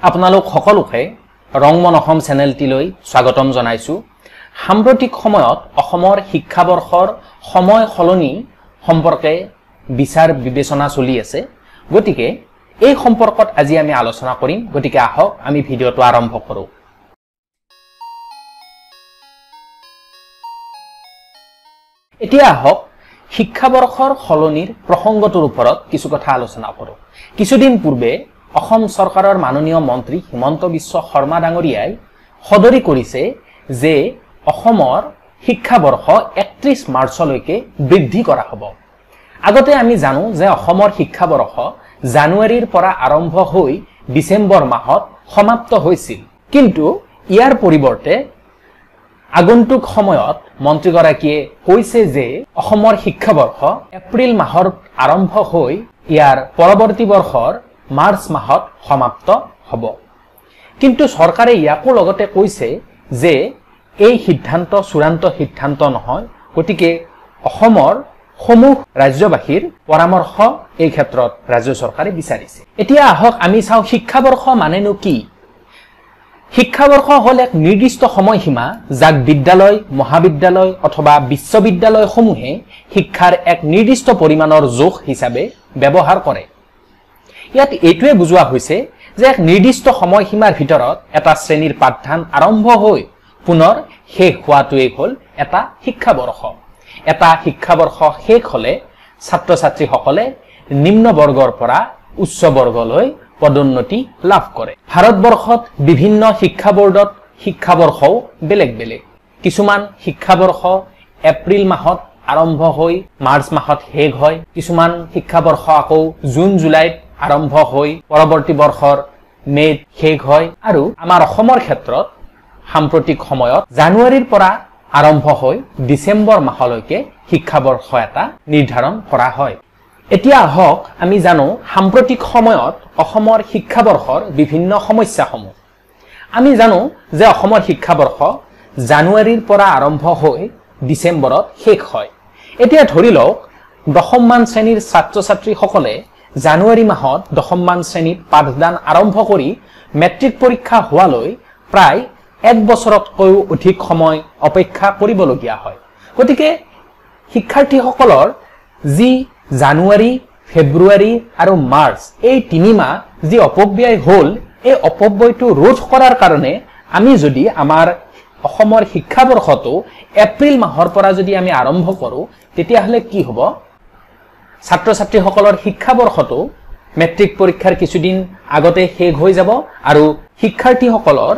আপোনালোক সকলোকে ৰংমন অসম চেনেলটিলৈ স্বাগতম জনাইছোঁ। সাম্প্ৰতিক সময়ত অসমৰ শিক্ষাবৰ্ষৰ সময় সলনি সম্পৰ্কে বিচাৰ বিবেচনা চলি আছে। গতিকে এই সম্পৰ্কত আজি আমি আলোচনা কৰিম। গতিকে আহক আমি ভিডিঅ'টো আৰম্ভ কৰোঁ। এতিয়া আহক শিক্ষাবৰ্ষৰ সলনিৰ প্ৰসংগটোৰ ওপৰত কিছু কথা আলোচনা কৰোঁ। কিছুদিন পূৰ্বে অসম চৰকাৰৰ মাননীয় মন্ত্ৰী হিমন্ত বিশ্ব শৰ্মা ডাঙৰীয়াই সদৰি কৰিছে যে অসমৰ শিক্ষাবৰ্ষ একত্ৰিছ মাৰ্চলৈকে বৃদ্ধি কৰা হ'ব। আগতে আমি জানো যে অসমৰ শিক্ষাবৰ্ষ জানুৱাৰীৰ পৰা আৰম্ভ হৈ ডিচেম্বৰ মাহত সমাপ্ত হৈছিল। কিন্তু ইয়াৰ পৰিৱৰ্তে আগন্তুক সময়ত মন্ত্ৰীগৰাকীয়ে কৈছে যে অসমৰ শিক্ষাবৰ্ষ এপ্ৰিল মাহৰ আৰম্ভ হৈ ইয়াৰ পৰৱৰ্তী বৰ্ষৰ মাৰ্চ মাহত সমাপ্ত হ'ব। কিন্তু চৰকাৰে ইয়াকো লগতে কৈছে যে এই সিদ্ধান্ত চূড়ান্ত সিদ্ধান্ত নহয় গতিকে অসমৰ সমূহ ৰাজ্যবাসীৰ পৰামৰ্শ এই ক্ষেত্ৰত ৰাজ্য চৰকাৰে বিচাৰিছে। এতিয়া আহক আমি চাওঁ শিক্ষাবৰ্ষ মানেনো কি? শিক্ষাবৰ্ষ হ'ল এক নিৰ্দিষ্ট সময়সীমা যাক বিদ্যালয় মহাবিদ্যালয় অথবা বিশ্ববিদ্যালয়সমূহে শিক্ষাৰ এক নিৰ্দিষ্ট পৰিমাণৰ জোখ হিচাপে ব্যৱহাৰ কৰে। ইয়াত এইটোৱে বুজোৱা হৈছে যে এক নিৰ্দিষ্ট সময়সীমাৰ ভিতৰত এটা শ্ৰেণীৰ পাঠদান আৰম্ভ হৈ পুনৰ শেষ হোৱাটোৱেই হ'ল এটা শিক্ষাবৰ্ষ। এটা শিক্ষাবৰ্ষ শেষ হ'লে ছাত্ৰ ছাত্ৰীসকলে নিম্ন বৰ্গৰ পৰা উচ্চ বৰ্গলৈ পদোন্নতি লাভ কৰে। ভাৰতবৰ্ষত বিভিন্ন শিক্ষা বোৰ্ডত শিক্ষাবৰ্ষও বেলেগ বেলেগ। কিছুমান শিক্ষাবৰ্ষ এপ্ৰিল মাহত আৰম্ভ হৈ মাৰ্চ মাহত শেষ হয়। কিছুমান শিক্ষাবৰ্ষ আকৌ জুন জুলাইত আৰম্ভ হৈ পৰৱৰ্তী বৰ্ষৰ মে'ত শেষ হয় আৰু আমাৰ অসমৰ ক্ষেত্ৰত সাম্প্ৰতিক সময়ত জানুৱাৰীৰ পৰা আৰম্ভ হৈ ডিচেম্বৰ মাহলৈকে শিক্ষাবৰ্ষ এটা নিৰ্ধাৰণ কৰা হয়। এতিয়া আহক আমি জানো সাম্প্ৰতিক সময়ত অসমৰ শিক্ষাবৰ্ষৰ বিভিন্ন সমস্যাসমূহ। আমি জানো যে অসমৰ শিক্ষাবৰ্ষ জানুৱাৰীৰ পৰা আৰম্ভ হৈ ডিচেম্বৰত শেষ হয়। এতিয়া ধৰি লওক দশমমান শ্ৰেণীৰ ছাত্ৰ ছাত্ৰীসকলে জানুৱাৰী মাহত দশমমান শ্ৰেণীত পাঠদান আৰম্ভ কৰি মেট্ৰিক পৰীক্ষা হোৱালৈ প্ৰায় এক বছৰতকৈও অধিক সময় অপেক্ষা কৰিবলগীয়া হয়। গতিকে শিক্ষাৰ্থীসকলৰ যি জানুৱাৰী ফেব্ৰুৱাৰী আৰু মাৰ্চ এই তিনিমাহ যি অপব্যয় হ'ল এই অপব্যয়টো ৰোধ কৰাৰ কাৰণে আমি যদি আমাৰ অসমৰ শিক্ষাবৰ্ষটো এপ্ৰিল মাহৰ পৰা যদি আমি আৰম্ভ কৰোঁ তেতিয়াহ'লে কি হ'ব? ছাত্ৰ ছাত্ৰীসকলৰ শিক্ষাবৰ্ষটো মেট্ৰিক পৰীক্ষাৰ কিছুদিন আগতে শেষ হৈ যাব আৰু শিক্ষাৰ্থীসকলৰ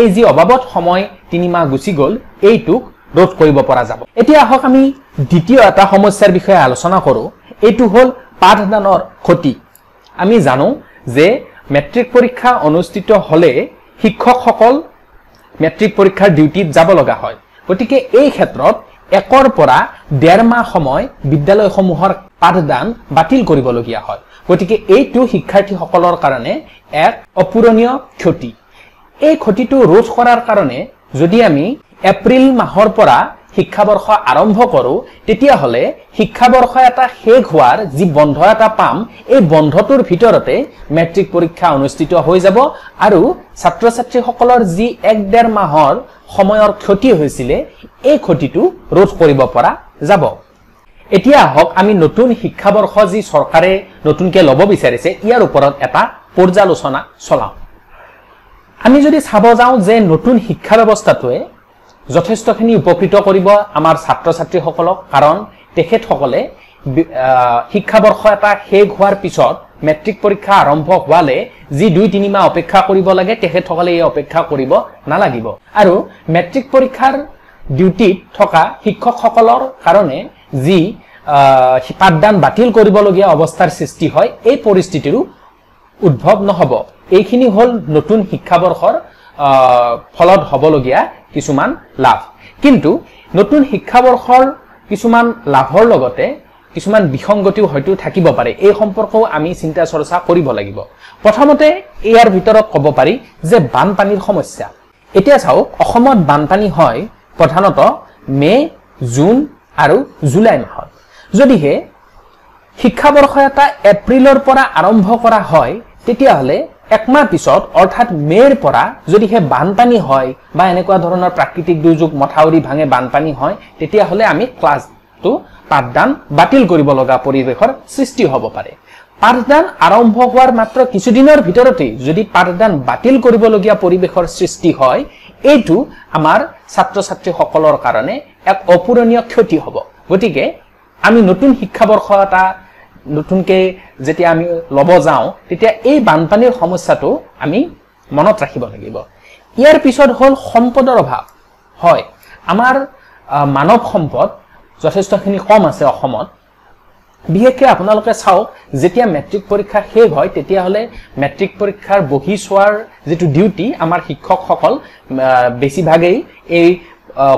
এই যি অবাবত সময় তিনিমাহ গুচি গ'ল এইটোক ৰোধ কৰিব পৰা যাব। এতিয়া আহক আমি দ্বিতীয় এটা সমস্যাৰ বিষয়ে আলোচনা কৰোঁ। এইটো হ'ল পাঠদানৰ ক্ষতি। আমি জানো যে মেট্ৰিক পৰীক্ষা অনুষ্ঠিত হ'লে শিক্ষকসকল মেট্ৰিক পৰীক্ষাৰ ডিউটিত যাব লগা হয়। গতিকে এই ক্ষেত্ৰত একৰ পৰা ডেৰ মাহ সময় বিদ্যালয়সমূহৰ পাঠদান বাতিল কৰিবলগীয়া হয়। গতিকে এইটো শিক্ষাৰ্থীসকলৰ কাৰণে এক অপূৰণীয় ক্ষতি। এই ক্ষতিটো ৰোধ কৰাৰ কাৰণে যদি আমি এপ্ৰিল মাহৰ পৰা শিক্ষাবৰ্ষ আৰম্ভ কৰোঁ তেতিয়াহ'লে শিক্ষাবৰ্ষ এটা শেষ হোৱাৰ যি বন্ধ এটা পাম এই বন্ধটোৰ ভিতৰতে মেট্ৰিক পৰীক্ষা অনুষ্ঠিত হৈ যাব আৰু ছাত্ৰ ছাত্ৰীসকলৰ যি এক ডেৰ মাহৰ সময়ৰ ক্ষতি হৈছিলে এই ক্ষতিটো ৰোধ কৰিব পৰা যাব। এতিয়া আহক আমি নতুন শিক্ষাবৰ্ষ যি চৰকাৰে নতুনকৈ ল'ব বিচাৰিছে ইয়াৰ ওপৰত এটা পৰ্যালোচনা চলাওঁ। আমি যদি চাব যাওঁ যে নতুন শিক্ষা ব্যৱস্থাটোৱে যথেষ্টখিনি উপকৃত কৰিব আমাৰ ছাত্ৰ ছাত্ৰীসকলক কাৰণ তেখেতসকলে শিক্ষাবৰ্ষ এটা শেষ হোৱাৰ পিছত মেট্ৰিক পৰীক্ষা আৰম্ভ হোৱালে যি দুই তিনিমাহ অপেক্ষা কৰিব লাগে তেখেতসকলে এই অপেক্ষা কৰিব নালাগিব। আৰু মেট্ৰিক পৰীক্ষাৰ ডিউটিত থকা শিক্ষকসকলৰ কাৰণে যি পাঠদান বাতিল কৰিবলগীয়া অৱস্থাৰ সৃষ্টি হয় এই পৰিস্থিতিৰো উদ্ভৱ নহ'ব। এইখিনি হ'ল নতুন শিক্ষাবৰ্ষৰ ফলত হ'বলগীয়া কিছুমান লাভ। কিন্তু নতুন শিক্ষাবৰ্ষৰ কিছুমান লাভৰ লগতে কিছুমান বিসংগতিও হয়তো থাকিব পাৰে। এই সম্পৰ্কেও আমি চিন্তা চৰ্চা কৰিব লাগিব। প্ৰথমতে ইয়াৰ ভিতৰত ক'ব পাৰি যে বানপানীৰ সমস্যা। এতিয়া চাওক অসমত বানপানী হয় প্ৰধানত মে' জুন আৰু জুলাই মাহত। যদিহে শিক্ষাবৰ্ষ এটা এপ্ৰিলৰ পৰা আৰম্ভ কৰা হয় তেতিয়াহ'লে একমাহ পিছত অৰ্থাৎ মে'ৰ পৰা যদিহে বানপানী হয় বা এনেকুৱা ধৰণৰ প্ৰাকৃতিক দুৰ্যোগ মথাউৰি ভাঙে বানপানী হয় তেতিয়াহ'লে আমি ক্লাছটো পাঠদান বাতিল কৰিব লগা পৰিৱেশৰ সৃষ্টি হ'ব পাৰে। পাঠদান আৰম্ভ হোৱাৰ মাত্ৰ কিছুদিনৰ ভিতৰতেই যদি পাঠদান বাতিল কৰিবলগীয়া পৰিৱেশৰ সৃষ্টি হয় এইটো আমাৰ ছাত্ৰ ছাত্ৰীসকলৰ কাৰণে এক অপূৰণীয় ক্ষতি হ'ব। গতিকে আমি নতুন শিক্ষাবৰ্ষ এটা নতুনকৈ যেতিয়া আমি ল'ব যাওঁ তেতিয়া এই বানপানীৰ সমস্যাটো আমি মনত ৰাখিব লাগিব। ইয়াৰ পিছত হ'ল সম্পদৰ অভাৱ। হয় আমাৰ মানৱ সম্পদ যথেষ্টখিনি কম আছে অসমত। বিশেষকৈ আপোনালোকে চাওক যেতিয়া মেট্ৰিক পৰীক্ষা শেষ হয় তেতিয়াহ'লে মেট্ৰিক পৰীক্ষাৰ বহি চোৱাৰ যিটো ডিউটি আমাৰ শিক্ষকসকল বেছিভাগেই এই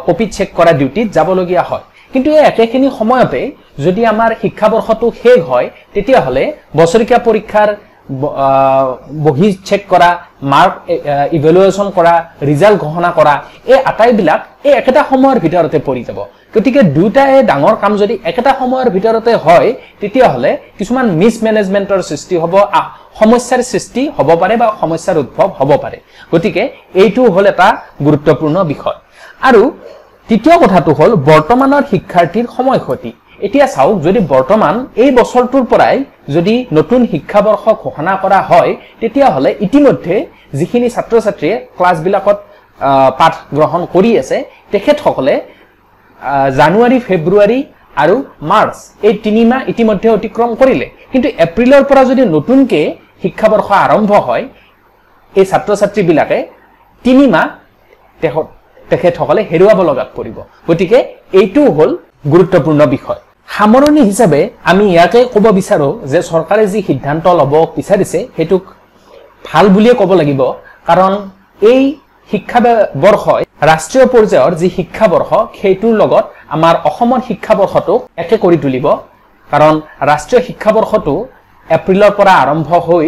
কপি চেক কৰা ডিউটিত যাবলগীয়া হয়। কিন্তু এই একেখিনি সময়তে যদি আমাৰ শিক্ষাবৰ্ষটো শেষ হয় তেতিয়াহ'লে বছৰেকীয়া পৰীক্ষাৰ বহি চেক কৰা মাৰ্ক ইভেলুৱেশ্যন কৰা ৰিজাল্ট ঘোষণা কৰা এই আটাইবিলাক এই একেটা সময়ৰ ভিতৰতে পৰি যাব। গতিকে দুয়োটাই ডাঙৰ কাম যদি একেটা সময়ৰ ভিতৰতে হয় তেতিয়াহ'লে কিছুমান মিছমেনেজমেণ্টৰ সৃষ্টি হ'ব সমস্যাৰ সৃষ্টি হ'ব পাৰে বা সমস্যাৰ উদ্ভৱ হ'ব পাৰে। গতিকে এইটো হ'ল এটা গুৰুত্বপূৰ্ণ বিষয়। আৰু তৃতীয় কথাটো হ'ল বৰ্তমানৰ শিক্ষাৰ্থীৰ সময় ক্ষতি এতিয়া চাওক যদি বৰ্তমান এই বছৰটোৰ পৰাই যদি নতুন শিক্ষাবৰ্ষ ঘোষণা কৰা হয় তেতিয়াহ'লে ইতিমধ্যে যিখিনি ছাত্ৰ ছাত্ৰীয়ে ক্লাছবিলাকত পাঠ গ্ৰহণ কৰি আছে তেখেতসকলে জানুৱাৰী ফেব্ৰুৱাৰী আৰু মাৰ্চ এই তিনিমাহ ইতিমধ্যে অতিক্ৰম কৰিলে। কিন্তু এপ্ৰিলৰ পৰা যদি নতুনকৈ শিক্ষাবৰ্ষ আৰম্ভ হয় এই ছাত্ৰ ছাত্ৰীবিলাকে তিনিমাহ তেখেতসকলে হেৰুৱাব লগাত পৰিব গতিকে এইটো হ'ল গুৰুত্বপূৰ্ণ বিষয়। সামৰণি হিচাপে আমি ইয়াকে ক'ব বিচাৰোঁ যে চৰকাৰে যি সিদ্ধান্ত ল'ব বিচাৰিছে সেইটোক ভাল বুলিয়ে ক'ব লাগিব। কাৰণ এই শিক্ষাবৰ্ষই ৰাষ্ট্ৰীয় পৰ্যায়ৰ যি শিক্ষাবৰ্ষ সেইটোৰ লগত আমাৰ অসমৰ শিক্ষাবৰ্ষটোক একে কৰি তুলিব। কাৰণ ৰাষ্ট্ৰীয় শিক্ষাবৰ্ষটো এপ্ৰিলৰ পৰা আৰম্ভ হৈ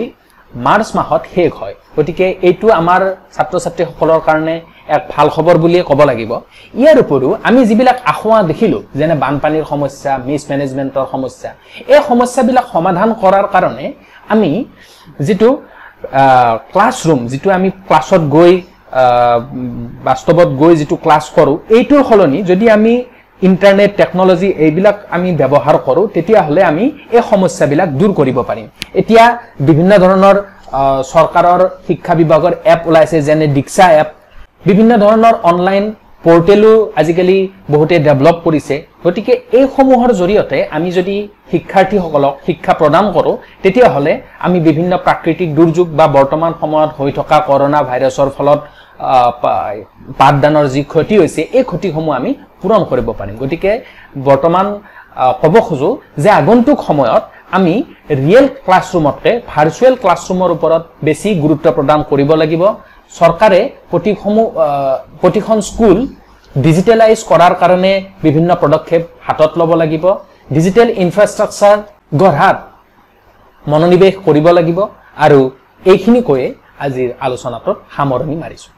মাৰ্চ মাহত শেষ হয়। গতিকে এইটো আমাৰ ছাত্ৰ ছাত্ৰীসকলৰ কাৰণে এক ভাল খবৰ বুলিয়ে ক'ব লাগিব। ইয়াৰ উপৰিও আমি যিবিলাক আসোঁৱাহ দেখিলোঁ যেনে বানপানীৰ সমস্যা মিছমেনেজমেণ্টৰ সমস্যা এই সমস্যাবিলাক সমাধান কৰাৰ কাৰণে আমি যিটো ক্লাছৰুম যিটো আমি ক্লাছত গৈ বাস্তৱত গৈ যিটো ক্লাছ কৰোঁ এইটোৰ সলনি যদি আমি ইণ্টাৰনেট টেকন'লজি এইবিলাক আমি ব্যৱহাৰ কৰোঁ তেতিয়াহ'লে আমি এই সমস্যাবিলাক দূৰ কৰিব পাৰিম। এতিয়া বিভিন্ন ধৰণৰ চৰকাৰৰ শিক্ষা বিভাগৰ এপ ওলাইছে যেনে দীক্ষা এপ বিভিন্ন ধৰণৰ অনলাইন পৰ্টেলো আজিকালি বহুতে ডেভেলপ কৰিছে। গতিকে এইসমূহৰ জৰিয়তে আমি যদি শিক্ষাৰ্থীসকলক শিক্ষা প্ৰদান কৰোঁ তেতিয়াহ'লে আমি বিভিন্ন প্ৰাকৃতিক দুৰ্যোগ বা বৰ্তমান সময়ত হৈ থকা কৰোণা ভাইৰাছৰ ফলত পাঠদানৰ যি ক্ষতি হৈছে এই ক্ষতিসমূহ আমি পূৰণ কৰিব পাৰিম। গতিকে বৰ্তমান ক'ব খোজোঁ যে আগন্তুক সময়ত আমি ৰিয়েল ক্লাছৰুমতকৈ ভাৰ্চুৱেল ক্লাছৰুমৰ ওপৰত বেছি গুৰুত্ব প্ৰদান কৰিব লাগিব। চৰকাৰে প্ৰতিসমূহ প্ৰতিখন স্কুল ডিজিটেলাইজ কৰাৰ কাৰণে বিভিন্ন পদক্ষেপ হাতত ল'ব লাগিব। ডিজিটেল ইনফ্ৰাষ্ট্ৰাকচাৰ গঢ়াত মনোনিৱেশ কৰিব লাগিব। আৰু এইখিনি কৈয়ে আজিৰ আলোচনাটোত সামৰণি মাৰিছোঁ।